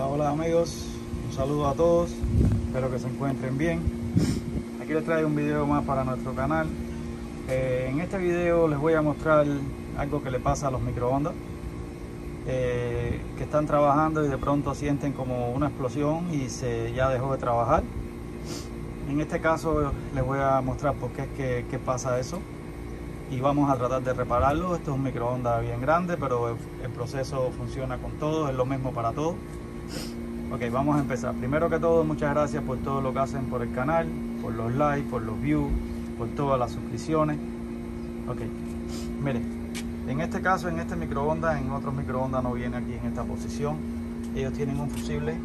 Hola, hola amigos, un saludo a todos, espero que se encuentren bien. Aquí les traigo un video más para nuestro canal. Eh, en este video les voy a mostrar algo que le pasa a los microondas eh, que están trabajando y de pronto sienten como una explosión y se ya dejó de trabajar. En este caso les voy a mostrar por qué es que, pasa eso y vamos a tratar de repararlo. Esto es un microondas bien grande, pero el, proceso funciona con todo, es lo mismo para todos. Ok, vamos a empezar. Primero que todo, muchas gracias por todo lo que hacen por el canal, por los likes, por los views, por todas las suscripciones. Ok, miren, en este caso, en este microondas, en otros microondas no viene aquí en esta posición. Ellos tienen un fusible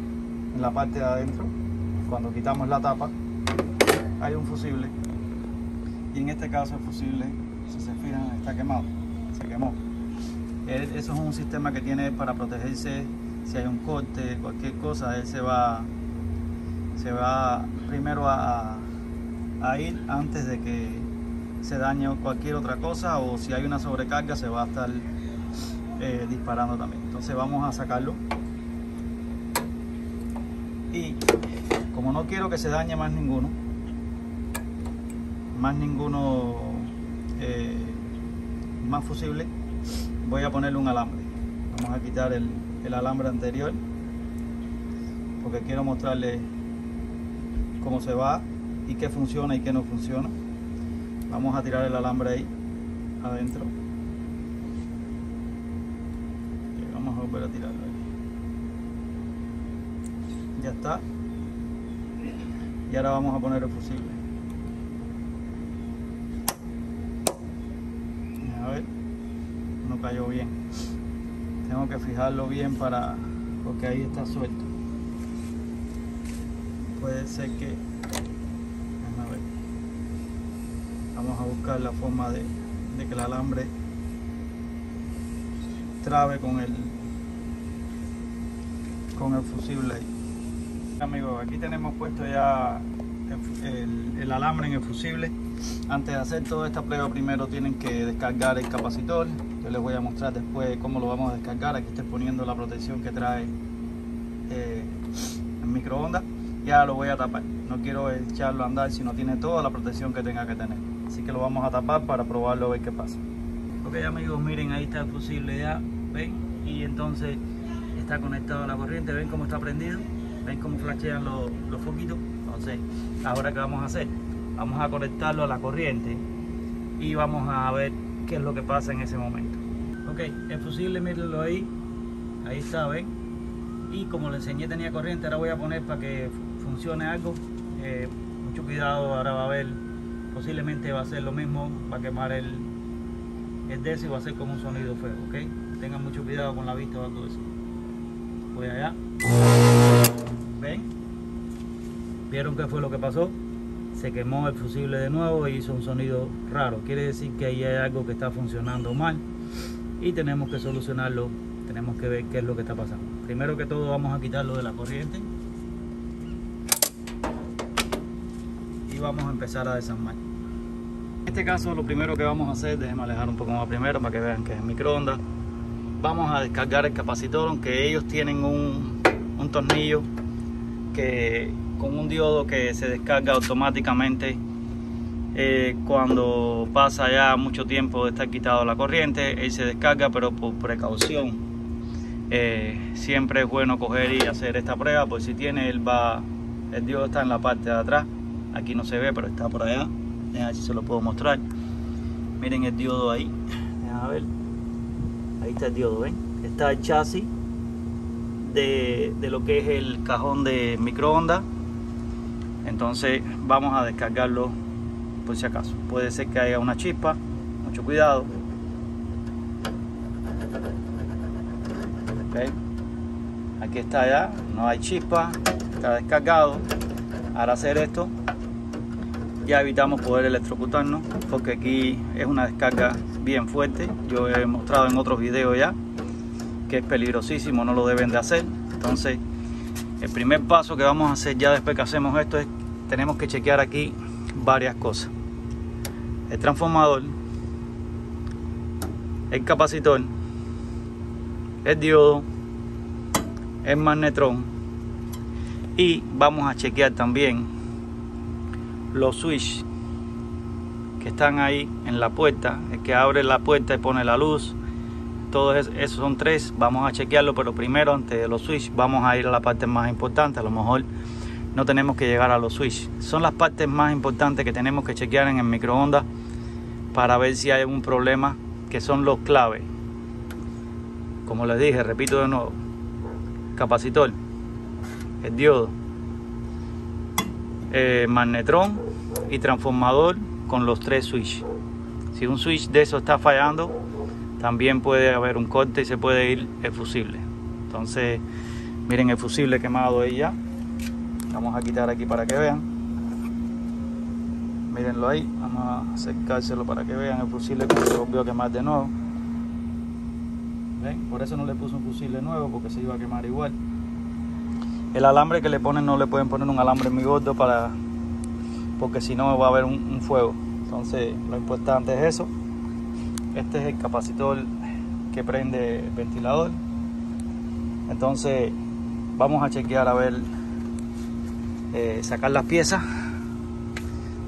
en la parte de adentro. Cuando quitamos la tapa, hay un fusible. Y en este caso el fusible si se fijan está quemado, se quemó. Eso es un sistema que tiene para protegerse si hay un corte, cualquier cosa, él se va, se va primero a, ir antes de que se dañe cualquier otra cosa o si hay una sobrecarga se va a estar eh, disparando también. Entonces vamos a sacarlo. Y como no quiero que se dañe más ninguno, más ninguno eh, más fusible, voy a ponerle un alambre. Vamos a quitar el, alambre anterior porque quiero mostrarle cómo se va y qué funciona y qué no funciona. Vamos a tirar el alambre ahí adentro. Y vamos a volver a tirarlo ahí. Ya está. Y ahora vamos a poner el fusible. cayó bien tengo que fijarlo bien para porque ahí está suelto. Puede ser que vamos a buscar la forma de, que el alambre trabe con el con el fusible ahí. Amigos aquí tenemos puesto ya el, alambre en el fusible. Antes de hacer toda esta prueba primero tienen que descargar el capacitor yo les voy a mostrar después cómo lo vamos a descargar. Aquí estoy poniendo la protección que trae eh, el microondas. Ya lo voy a tapar. No quiero echarlo a andar si no tiene toda la protección que tenga que tener. Así que lo vamos a tapar para probarlo a ver qué pasa. Ok amigos miren ahí está el fusible ya. Ven y entonces está conectado a la corriente. Ven cómo está prendido ven cómo flashean los, los foquitos entonces ahora qué vamos a hacer vamos a conectarlo a la corriente y vamos a ver qué es lo que pasa en ese momento ok el fusible mírenlo ahí. Ahí está ven y como le enseñé tenía corriente ahora voy a poner para que funcione algo. Eh, mucho cuidado ahora va a ver posiblemente va a ser lo mismo va a quemar el el de y va a ser como un sonido feo ok tengan mucho cuidado con la vista o todo eso. Voy allá. Ven vieron qué fue lo que pasó se quemó el fusible de nuevo y hizo un sonido raro. Quiere decir que ahí hay algo que está funcionando mal y tenemos que solucionarlo. Tenemos que ver qué es lo que está pasando. Primero que todo vamos a quitarlo de la corriente y vamos a empezar a desarmar. En este caso lo primero que vamos a hacer, déjenme alejar un poco más primero para que vean que es microondas. Vamos a descargar el capacitor, aunque ellos tienen un, un tornillo que con un diodo que se descarga automáticamente eh, cuando pasa ya mucho tiempo de estar quitado la corriente, él se descarga pero por precaución. Eh, siempre es bueno coger y hacer esta prueba, pues si tiene, él va, el diodo está en la parte de atrás, aquí no se ve pero está por allá, a si se lo puedo mostrar. Miren el diodo ahí, ahí está el diodo, ¿ven? Está el chasis de lo que es el cajón de microondas entonces vamos a descargarlo por si acaso. Puede ser que haya una chispa mucho cuidado. Aquí está ya no hay chispa está descargado. Ahora hacer esto. Ya evitamos poder electrocutarnos porque aquí es una descarga bien fuerte. Yo he mostrado en otros videos ya que es peligrosísimo no lo deben de hacer. Entonces el primer paso que vamos a hacer ya después que hacemos esto es tenemos que chequear aquí varias cosas el transformador el capacitor el diodo el magnetron y vamos a chequear también los switch que están ahí en la puerta. El que abre la puerta y pone la luz todos esos son tres vamos a chequearlo pero primero antes de los switch vamos a ir a la parte más importante. A lo mejor no tenemos que llegar a los switch son las partes más importantes que tenemos que chequear en el microondas para ver si hay algún problema que son los claves como les dije repito de nuevo capacitor, el diodo, eh, magnetrón y transformador con los tres switch. Si un switch de eso está fallando, también puede haber un corte y se puede ir el fusible. Entonces, miren el fusible quemado ahí ya. Vamos a quitar aquí para que vean. Mírenlo ahí. Vamos a acercárselo para que vean el fusible como se volvió a quemar de nuevo. Por eso no le puse un fusible nuevo porque se iba a quemar igual. El alambre que le ponen no le pueden poner un alambre muy gordo para porque si no va a haber un, fuego. Entonces lo importante es eso. Este es el capacitor que prende el ventilador. Entonces vamos a chequear a ver, eh, sacar las piezas.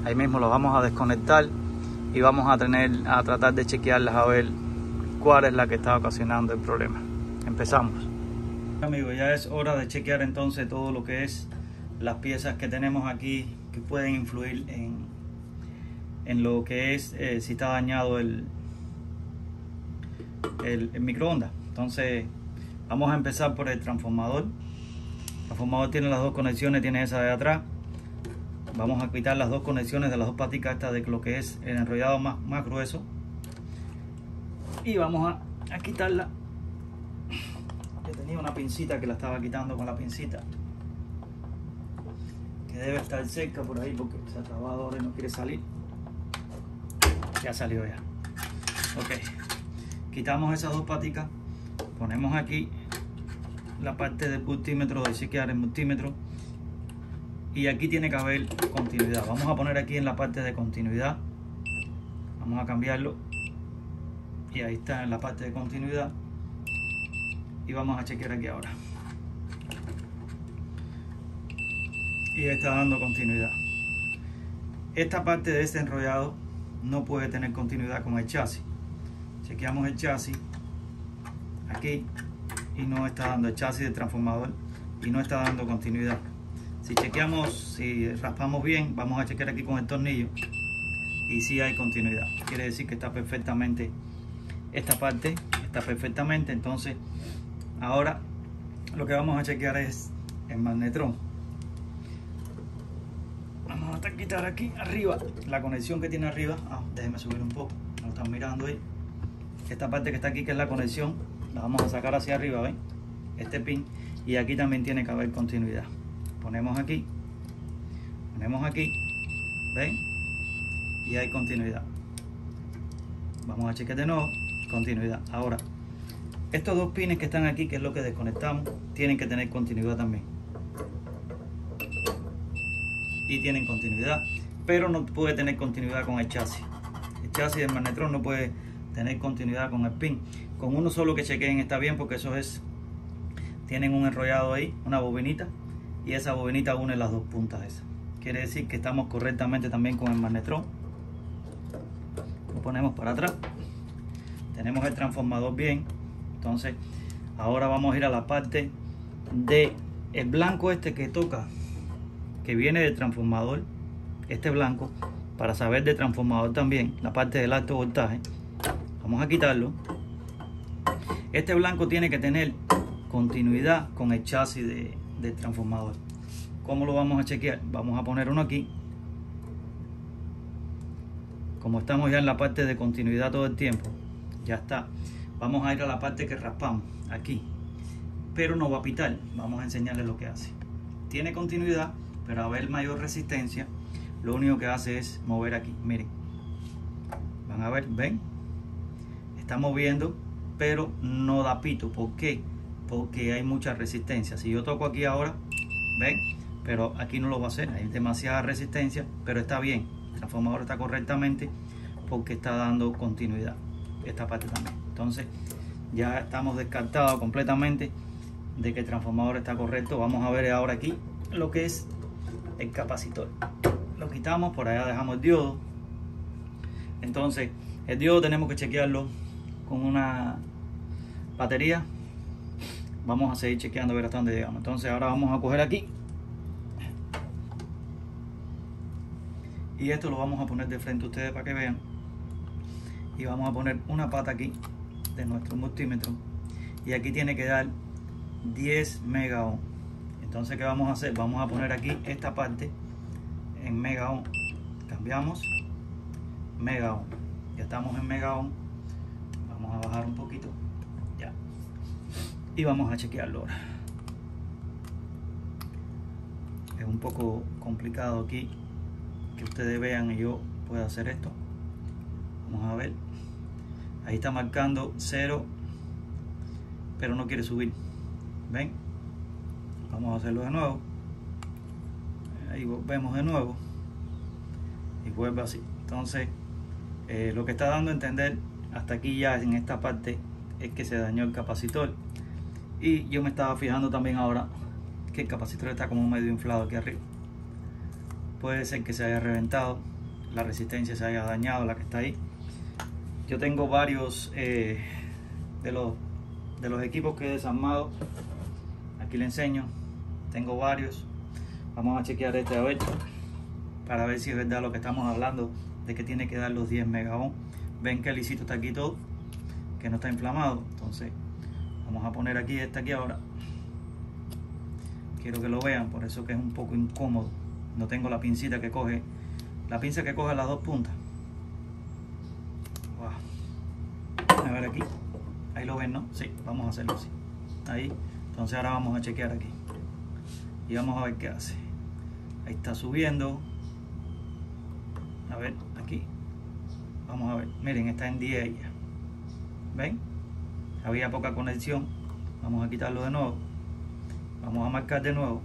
Ahí mismo lo vamos a desconectar y vamos a tener a tratar de chequearlas a ver cuál es la que está ocasionando el problema. Empezamos. Amigos, ya es hora de chequear entonces todo lo que es las piezas que tenemos aquí que pueden influir en, en lo que es eh, si está dañado el, el, el microondas. Entonces vamos a empezar por el transformador. Transformador tiene las dos conexiones, tiene esa de atrás. Vamos a quitar las dos conexiones de las dos paticas estas de lo que es el enrollado más, más grueso. Y vamos a, quitarla. Yo tenía una pincita que la estaba quitando con la pincita. Que debe estar cerca por ahí porque se ha ahora y no quiere salir. Ya salió ya. Ok. Quitamos esas dos paticas. Ponemos aquí la parte del multímetro de chequear el multímetro. Y aquí tiene que haber continuidad. Vamos a poner aquí en la parte de continuidad. Vamos a cambiarlo. Y ahí está en la parte de continuidad. Y vamos a chequear aquí ahora. Y está dando continuidad. Esta parte de este enrollado no puede tener continuidad con el chasis. Chequeamos el chasis. Aquí y no está dando el chasis del transformador y no está dando continuidad. Si chequeamos si raspamos bien vamos a chequear aquí con el tornillo y si hay continuidad. Quiere decir que está perfectamente esta parte está perfectamente. Entonces ahora lo que vamos a chequear es el magnetrón. Vamos a quitar aquí arriba la conexión que tiene arriba. Ah, déjenme subir un poco no están mirando ahí. Esta parte que está aquí que es la conexión la vamos a sacar hacia arriba ven este pin. Y aquí también tiene que haber continuidad. Ponemos aquí. Ponemos aquí. Ven y hay continuidad. Vamos a chequear de nuevo. Continuidad. Ahora, estos dos pines que están aquí, que es lo que desconectamos, tienen que tener continuidad también. Y tienen continuidad, pero no puede tener continuidad con el chasis. El chasis del magnetrón no puede tener continuidad con el pin. Con uno solo que chequeen está bien porque eso es, tienen un enrollado ahí, una bobinita, y esa bobinita une las dos puntas esas. Quiere decir que estamos correctamente también con el magnetrón. Lo ponemos para atrás tenemos el transformador bien entonces ahora vamos a ir a la parte de el blanco este que toca que viene del transformador este blanco para saber de transformador también la parte del alto voltaje vamos a quitarlo este blanco tiene que tener continuidad con el chasis de, del transformador. ¿Cómo lo vamos a chequear? Vamos a poner uno aquí. Como estamos ya en la parte de continuidad todo el tiempo, ya está. Vamos a ir a la parte que raspamos aquí. Pero no va a pitar vamos a enseñarles lo que hace. Tiene continuidad pero a ver mayor resistencia. Lo único que hace es mover aquí. Miren. Van a ver ven está moviendo pero no da pito ¿por qué? porque hay mucha resistencia si yo toco aquí ahora ven pero aquí no lo va a hacer hay demasiada resistencia pero está bien el transformador está correctamente porque está dando continuidad esta parte también entonces ya estamos descartados completamente de que el transformador está correcto. Vamos a ver ahora aquí lo que es el capacitor. Lo quitamos, por allá dejamos el diodo. Entonces, el diodo tenemos que chequearlo con una batería. Vamos a seguir chequeando a ver hasta dónde llegamos. Entonces, ahora vamos a coger aquí. Y esto lo vamos a poner de frente a ustedes para que vean. Y vamos a poner una pata aquí de nuestro multímetro. Y aquí tiene que dar 10 mega ohm. Entonces, ¿qué vamos a hacer? Vamos a poner aquí esta parte en mega ohm. Cambiamos mega ohm. Ya estamos en mega ohm. Vamos a bajar un poquito. Y vamos a chequearlo ahora. Es un poco complicado aquí que ustedes vean y yo pueda hacer esto. Vamos a ver. Ahí está marcando 0, pero no quiere subir. ¿Ven? Vamos a hacerlo de nuevo. Ahí vemos de nuevo. Y vuelve así. Entonces, eh, lo que está dando a entender hasta aquí ya en esta parte es que se dañó el capacitor. Y yo me estaba fijando también ahora que el capacitor está como medio inflado aquí arriba. Puede ser que se haya reventado, la resistencia se haya dañado, la que está ahí. Yo tengo varios eh, de, los, de los equipos que he desarmado. Aquí le enseño. Tengo varios. Vamos a chequear este a ver para ver si es verdad lo que estamos hablando de que tiene que dar los 10 mega ohm ven que el lisito está aquí todo que no está inflamado. Entonces vamos a poner aquí este aquí ahora. Quiero que lo vean por eso que es un poco incómodo. No tengo la pincita que coge la pinza que coge las dos puntas. A ver aquí. Ahí lo ven no sí vamos a hacerlo así. Ahí. Entonces ahora vamos a chequear aquí. Y vamos a ver qué hace. Ahí está subiendo. A ver aquí. Vamos a ver. Miren está en 10 ya ven había poca conexión vamos a quitarlo de nuevo vamos a marcar de nuevo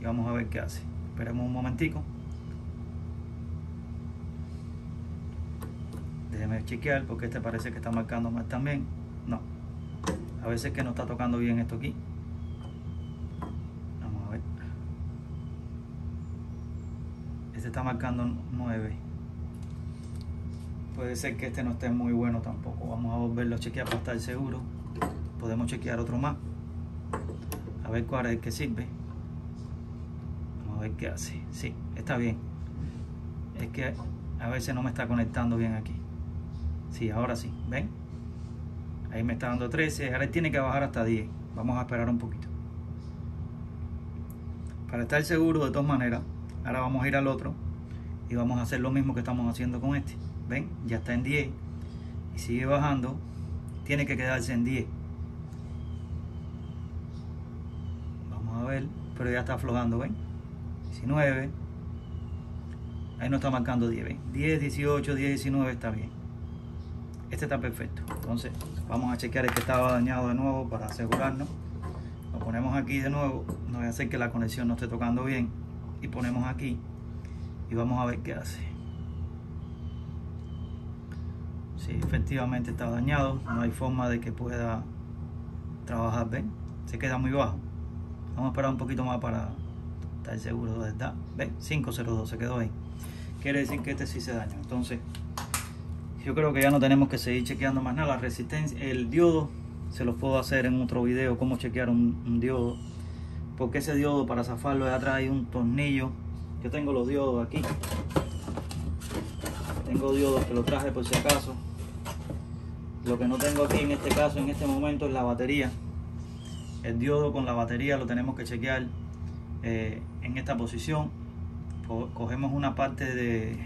y vamos a ver qué hace esperemos un momentico déjeme chequear porque este parece que está marcando mal también no a veces que no está tocando bien esto aquí. Vamos a ver. Este está marcando 9. Puede ser que este no esté muy bueno tampoco. Vamos a volverlo a chequear para estar seguro. Podemos chequear otro más. A ver cuál es el que sirve. Vamos a ver qué hace. Sí, está bien. Es que a veces no me está conectando bien aquí. Sí, ahora sí. ¿Ven? Ahí me está dando 13. Ahora tiene que bajar hasta 10. Vamos a esperar un poquito. Para estar seguro de todas maneras, ahora vamos a ir al otro y vamos a hacer lo mismo que estamos haciendo con este. ¿Ven? Ya está en 10. Y sigue bajando. Tiene que quedarse en 10. Vamos a ver. Pero ya está aflojando, ¿ven? 19. Ahí no está marcando 10, ¿ven? 10, 18, 10, 19 está bien. Este está perfecto. Entonces, vamos a chequear el que estaba dañado de nuevo para asegurarnos lo ponemos aquí de nuevo no voy a hacer que la conexión no esté tocando bien y ponemos aquí y vamos a ver qué hace sí, efectivamente está dañado. No hay forma de que pueda trabajar ven se queda muy bajo. Vamos a esperar un poquito más para estar seguro de verdad. Ven 502 se quedó ahí. Quiere decir que este sí se daña entonces yo creo que ya no tenemos que seguir chequeando más nada. La resistencia el diodo se los puedo hacer en otro video cómo chequear un, diodo. Porque ese diodo para zafarlo de atrás hay un tornillo. Yo tengo los diodos aquí. Tengo diodos que lo traje por si acaso lo que no tengo aquí en este caso en este momento es la batería. El diodo con la batería lo tenemos que chequear eh, en esta posición. Cogemos una parte de,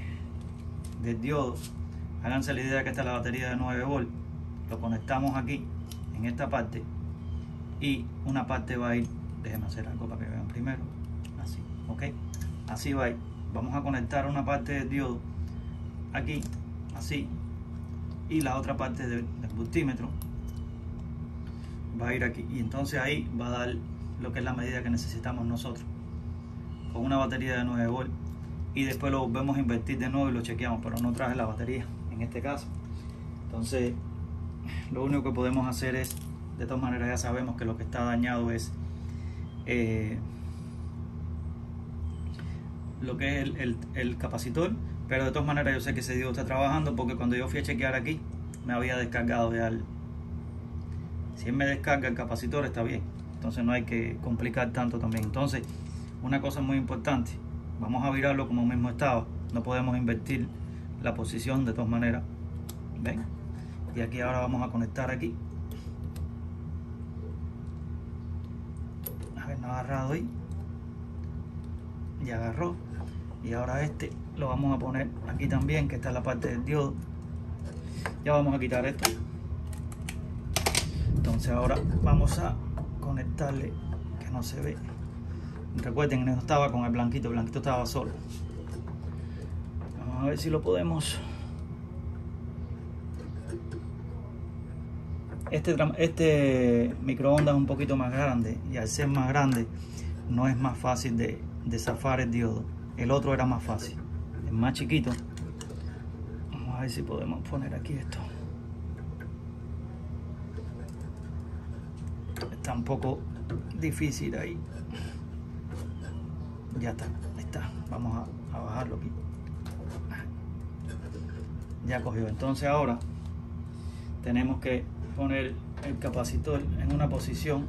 del diodo. Háganse la idea que esta es la batería de 9 volt. Lo conectamos aquí en esta parte y una parte va a ir. Déjenme hacer algo para que vean primero. Así ok. Así va a ir. Vamos a conectar una parte del diodo aquí así y la otra parte del, multímetro va a ir aquí y entonces ahí va a dar lo que es la medida que necesitamos nosotros con una batería de 9 volt y después lo volvemos a invertir de nuevo y lo chequeamos pero no traje la batería en este caso. Entonces, lo único que podemos hacer es De todas maneras ya sabemos que lo que está dañado es eh, lo que es el, capacitor. Pero de todas maneras yo sé que ese diodo está trabajando porque cuando yo fui a chequear aquí me había descargado ya. Si él me descarga el capacitor está bien. Entonces no hay que complicar tanto también. Entonces una cosa muy importante. Vamos a virarlo como mismo estaba. No podemos invertir la posición de todas maneras. ¿Ven? Y aquí ahora vamos a conectar aquí. A ver, no agarrado ahí. Ya agarró. Y ahora este lo vamos a poner aquí también, que está la parte del diodo. Ya vamos a quitar esto. Entonces ahora vamos a conectarle, que no se ve. Recuerden que no estaba con el blanquito, el blanquito estaba solo. Vamos a ver si lo podemos Este, este microondas es un poquito más grande y al ser más grande no es más fácil de, de zafar el diodo. El otro era más fácil. Es más chiquito. Vamos a ver si podemos poner aquí esto. Está un poco difícil ahí. Ya está, está. Vamos a, a bajarlo aquí. Ya cogió. Entonces ahora tenemos que poner el capacitor en una posición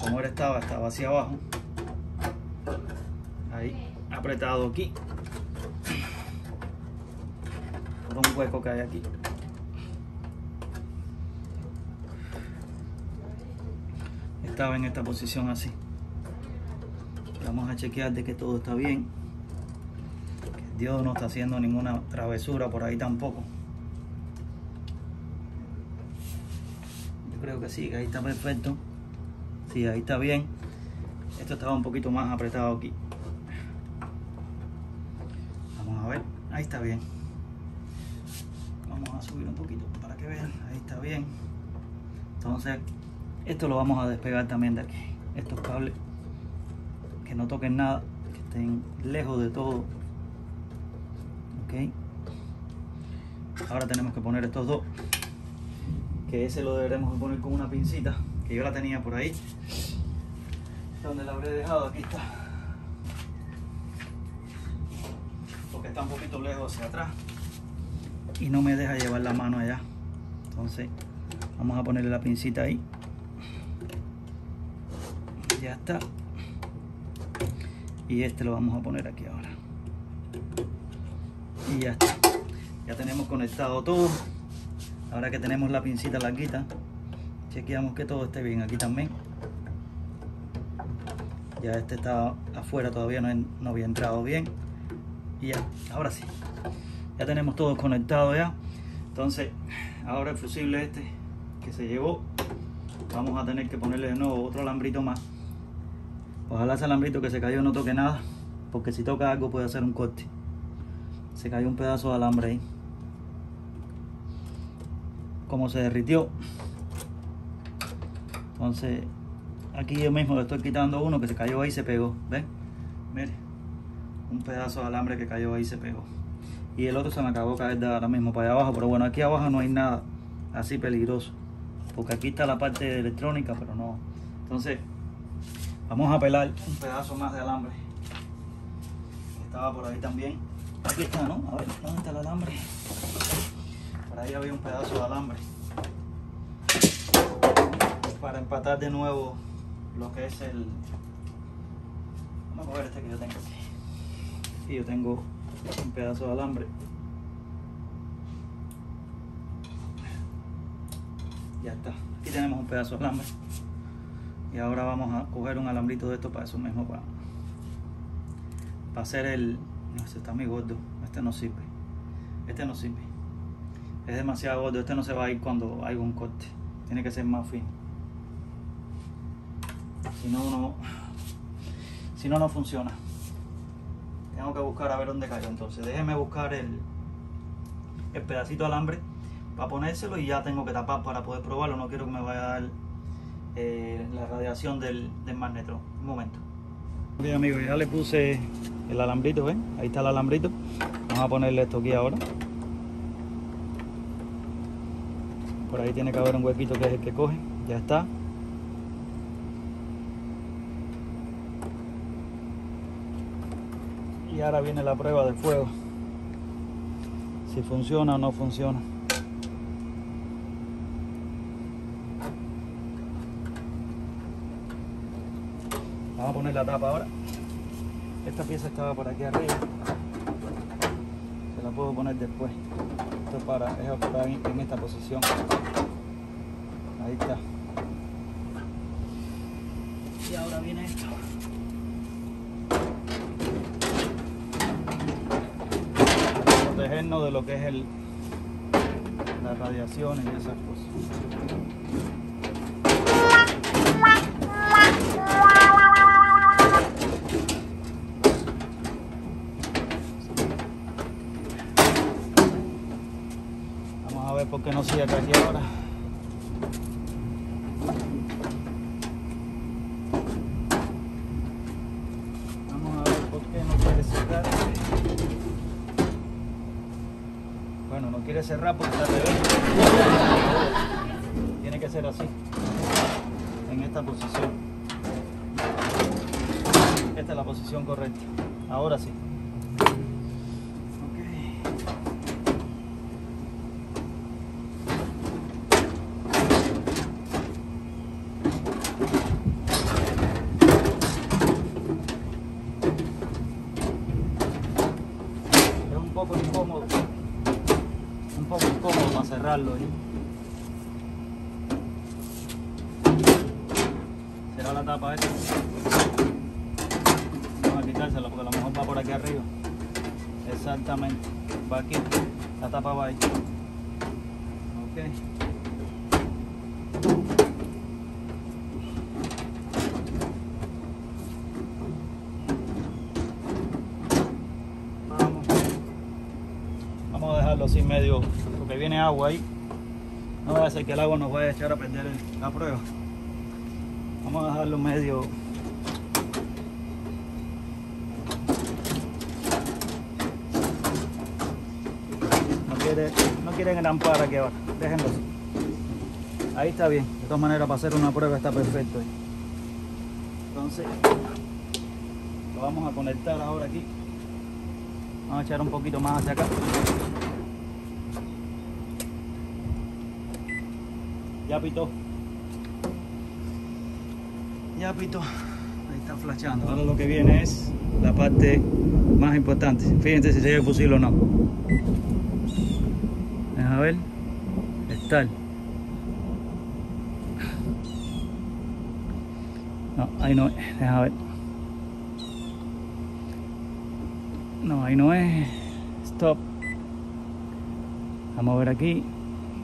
como él estaba, estaba hacia abajo ahí apretado aquí un hueco que hay aquí estaba en esta posición así vamos a chequear de que todo está bien Dios no está haciendo ninguna travesura por ahí tampoco creo que sí, que ahí está perfecto. Sí, ahí está bien. Esto estaba un poquito más apretado aquí. Vamos a ver, ahí está bien. Vamos a subir un poquito para que vean, ahí está bien. Entonces, esto lo vamos a despegar también de aquí. Estos cables que no toquen nada, que estén lejos de todo. Ok. Ahora tenemos que poner estos dos que ese lo deberemos poner con una pincita que yo la tenía por ahí donde la habré dejado aquí está porque está un poquito lejos hacia atrás y no me deja llevar la mano allá entonces vamos a ponerle la pincita ahí. Ya está. Y este lo vamos a poner aquí ahora. Y ya está. Ya tenemos conectado todo. Ahora que tenemos la pincita larguita chequeamos que todo esté bien aquí también. Ya este está afuera todavía no, había entrado bien. Y ya, ahora sí. Ya tenemos todo conectado ya entonces ahora el fusible este que se llevó. Vamos a tener que ponerle de nuevo otro alambrito más. Ojalá ese alambrito que se cayó no toque nada porque si toca algo puede hacer un corte. Se cayó un pedazo de alambre ahí. Como se derritió. Entonces aquí yo mismo le estoy quitando uno que se cayó ahí y se pegó ven mire un pedazo de alambre que cayó ahí y se pegó y el otro se me acabó de caer de ahora mismo para allá abajo pero bueno aquí abajo no hay nada así peligroso porque aquí está la parte electrónica pero no. Entonces vamos a pelar un pedazo más de alambre. Estaba por ahí también. Aquí está no a ver dónde está el alambre ahí había un pedazo de alambre. Para empatar de nuevo lo que es el vamos a ver este que yo tengo aquí. Y yo tengo un pedazo de alambre ya está aquí tenemos un pedazo de alambre y ahora vamos a coger un alambrito de esto para eso mismo para, para hacer el no este está muy gordo este no sirve este no sirve es demasiado gordo. Este no se va a ir cuando hay un corte. Tiene que ser más fino. Si no, no, si no, no funciona. Tengo que buscar a ver dónde cayó. Entonces, déjeme buscar el, el pedacito de alambre para ponérselo y ya tengo que tapar para poder probarlo. No quiero que me vaya a dar eh, la radiación del, del magneto. Un momento. Bien amigos, ya le puse el alambrito, ¿ven? Ahí está el alambrito. Vamos a ponerle esto aquí ahora. Por ahí tiene que haber un huequito que es el que coge. Ya está. Y ahora viene la prueba de fuego. Si funciona o no funciona. Vamos a poner la tapa ahora. Esta pieza estaba por aquí arriba. Se la puedo poner después. Esto es para en, en esta posición. Ahí está. Y ahora viene esto. Protegernos lo que es el las radiaciones y esas cosas. Vamos a ver por qué no cierra aquí ahora. Vamos a ver por qué no quiere cerrar. Bueno, no quiere cerrar está al revés. Tiene que ser así. En esta posición. Esta es la posición correcta. Ahora sí. Ok. Es un poco incómodo. Un poco incómodo para cerrarlo. ¿eh? Será la tapa esta. Vamos a quitársela porque a lo mejor va por aquí arriba. Exactamente. Va aquí. La tapa va ahí. Ok. Vamos. Vamos a dejarlo así medio, porque viene agua ahí. No vaya a ser que el agua nos vaya a echar a perder la prueba. Vamos a dejarlo medio. No quiere, no quieren enrampar aquí abajo. Déjenlo así. Ahí está bien. De todas maneras, para hacer una prueba está perfecto. Entonces, lo vamos a conectar ahora aquí. Vamos a echar un poquito más hacia acá. Ya pitó. Ya pitó. Ahí está flashando. Ahora lo que viene es la parte más importante. Fíjense si se el fusil o no. Deja ver. Está. No, ahí no es. Deja ver. No, ahí no es. Stop. Vamos a ver aquí.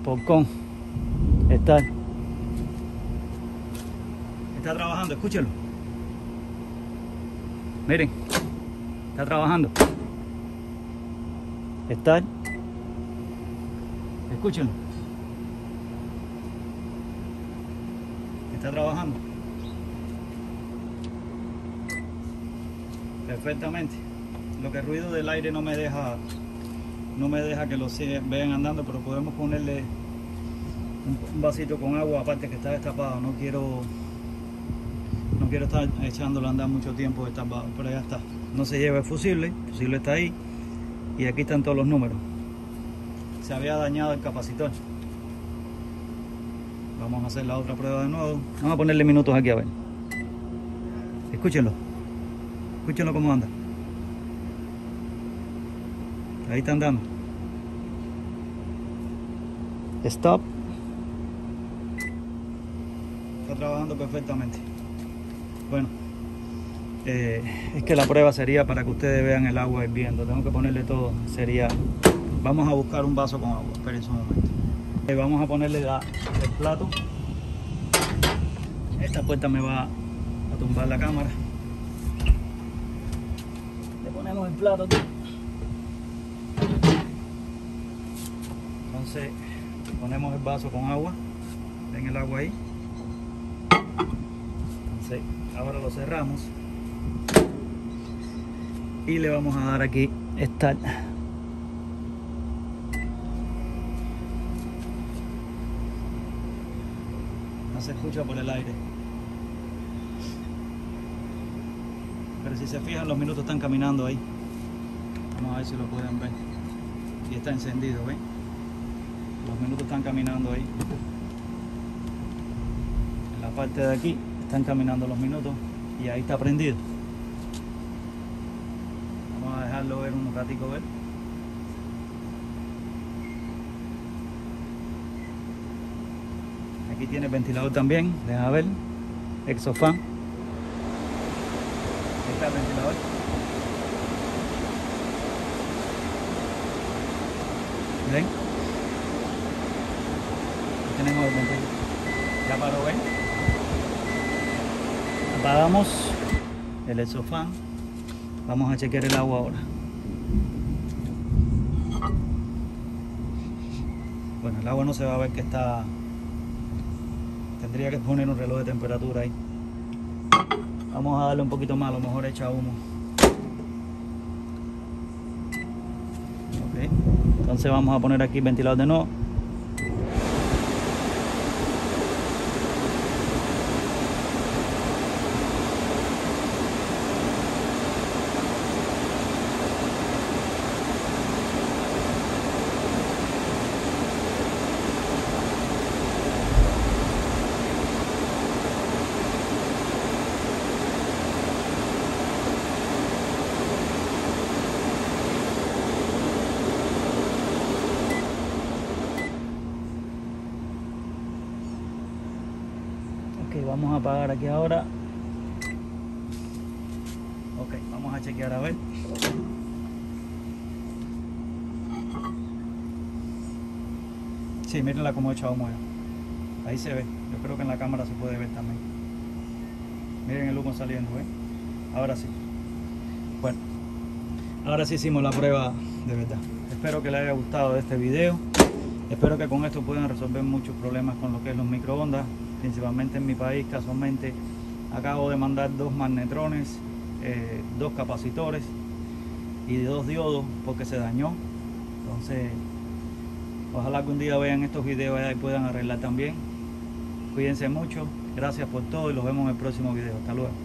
Pocón. Está. Está trabajando, escúchelo. Miren. Está trabajando. Está. Escúchenlo. Está trabajando. Perfectamente. Lo que el ruido del aire no me deja no me deja que lo sigan- vean andando, pero podemos ponerle un, vasito con agua aparte que está destapado. No quiero no quiero estar echándolo a andar mucho tiempo destapado, pero ya está. No se lleva el fusible, el fusible está ahí y aquí están todos los números. Se había dañado el capacitor. Vamos a hacer la otra prueba de nuevo. Vamos a ponerle minutos aquí a ver. Escúchenlo. Escúchenlo cómo anda. Ahí está andando. Stop. Trabajando perfectamente. Bueno, eh, es que la prueba sería para que ustedes vean el agua hirviendo. Tengo que ponerle todo. Sería. Vamos a buscar un vaso con agua. Esperen un momento. Eh, vamos a ponerle el plato. Esta puerta me va a tumbar la cámara. Le ponemos el plato. Entonces ponemos el vaso con agua. Ven el agua ahí. Ahora lo cerramos. Y le vamos a dar aquí start. No se escucha por el aire. Pero si se fijan, los minutos están caminando ahí. Vamos a ver si lo pueden ver. Y está encendido, ¿ven? Los minutos están caminando ahí. En la parte de aquí están caminando los minutos y ahí está prendido. Vamos a dejarlo ver un ratico ver. Aquí tiene ventilador también, deja ver. Exofan. Ahí está el ventilador. ¿Ven? Aquí tenemos el ventilador. Ya paró, ¿ven? Apagamos el exofan. Vamos a chequear el agua ahora. Bueno, el agua no se va a ver que está Tendría que poner un reloj de temperatura ahí. Vamos a darle un poquito más, a lo mejor echa humo. Ok, entonces vamos a poner aquí ventilador de nuevo. Vamos a apagar aquí ahora. Ok, vamos a chequear a ver. Sí, mírenla como he echado humo. Ahí se ve. Yo creo que en la cámara se puede ver también. Miren el humo saliendo, ¿ven? Ahora sí. Bueno, ahora sí hicimos la prueba de verdad. Espero que les haya gustado este video. Espero que con esto puedan resolver muchos problemas con lo que es los microondas, principalmente en mi país. Casualmente acabo de mandar dos magnetrones, eh, dos capacitores y dos diodos porque se dañó. Entonces, ojalá que un día vean estos videos y puedan arreglar también. Cuídense mucho, gracias por todo y los vemos en el próximo video. Hasta luego.